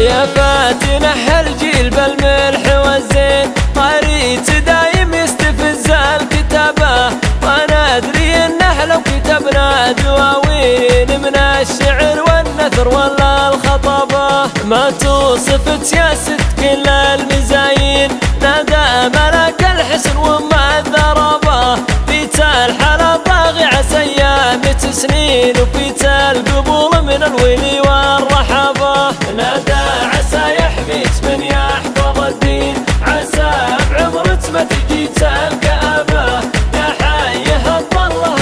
يا فاتنة الجيل بالملح والزين. قريت دايم يستفز الكتابة. وأنا أدري انه لو كتبنا دواوين من الشعر والنثر ولا الخطابة. ما توصف سياسة كل المزايين. نادى ملك الحسن وما في الحلا طاغي عسى أيام سنين وفي القبول من الولي والرحابة. نادى من يحفظ الدين. عسى بعمر ما تجي الكآبة يا حيه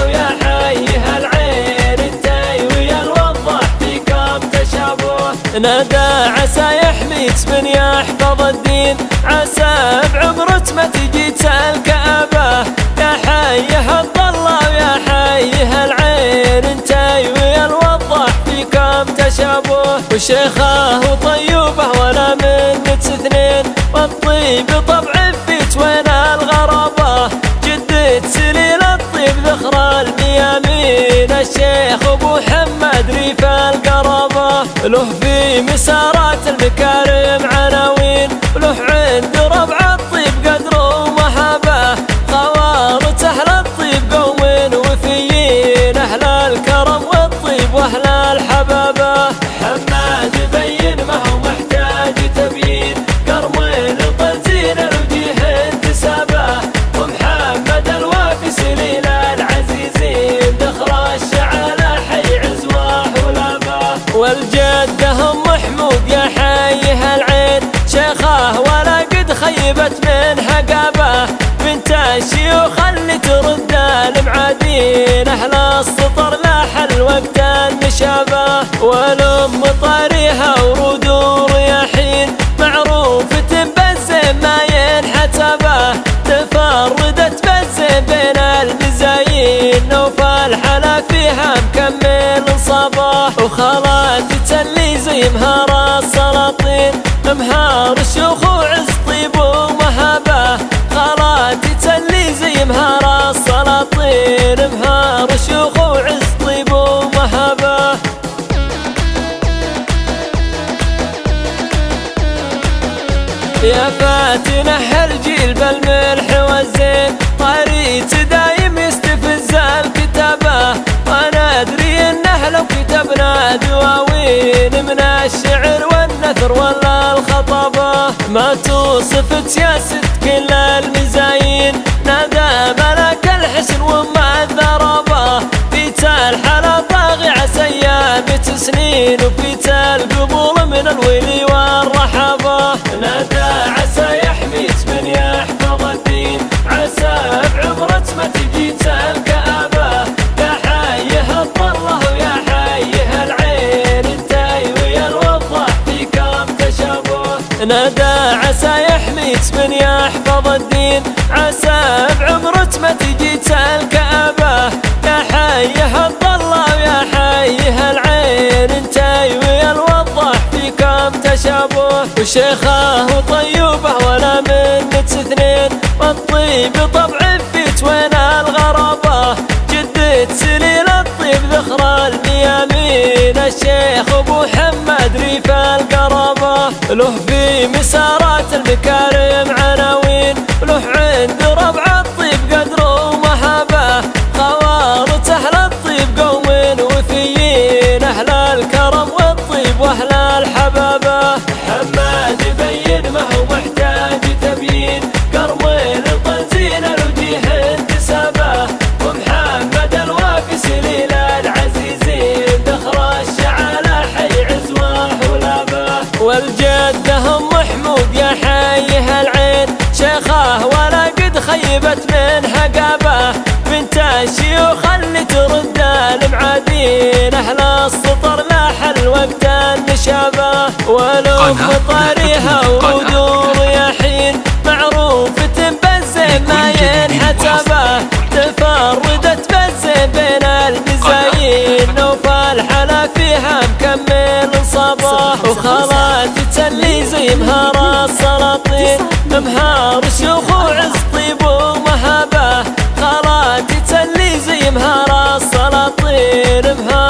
ويا حيه العين. التاي الوضح فيكم تشابه. نادى عسى يحميك من يحفظ الدين. عسى بعمر ما تجي الكآبة يا حيه الضله ويا حيه العين. انتاي الوضح فيكم تشابه. وشيخه اثنين والطيب طبع فيت وين الغرابة؟ جدة سليل الطيب ذخر الميامين. الشيخ أبو حمد ريف القرابة له في مسارات المكارم خيبت من حقابه بنت الشيوخ اللي ترد المعادين. أهل السطر لاح الوقت النشابة والأم طاريها ورود ورياحين معروفة بالزين ما ينحتبه تفردت بالزين بين المزايين. نوفل حلا فيها مكمل صباح وخالاتي اللي زي مهار السلاطين مهار الشيوخ السلاطين مهار الشيوخ وعز طيب ومهابه يا فاتنة الجيل بالملح والزين قريت دايم يستفز الكتابة. وأنا أدري انه لو كتبنا دواوين من الشعر والنثر ولا الخطابة. ما توصف سياسة كل المزايين نادى الحسن وما الذرابة في الحلا طاغي عسى أيام سنين وفي القبول من الولي نادى عسى يحميك من يحفظ الدين. عسى بعمرة ما تجي الكآبة يا حيه الضله ويا حيه العين. انتاي ويا الوضح فيكم تشابه. وشيخه وطيوبه ولا من اثنين. والطيب طبع له في مسارات المكارم عناوين ولابه والجده ام محمود يا حيه العين شيخه ولا قد خيبت من حقابه بنت الشيوخ اللي ترد المعادين أهل السطر لاح الوقت النشابة. والام طاريها ورود ورياحين معروفة مكمل صباح وخالاتي اللي زي مهار السلاطين مهار شيوخ وعز طيب ومهابة. خالاتي اللي زي مهار السلاطين مهار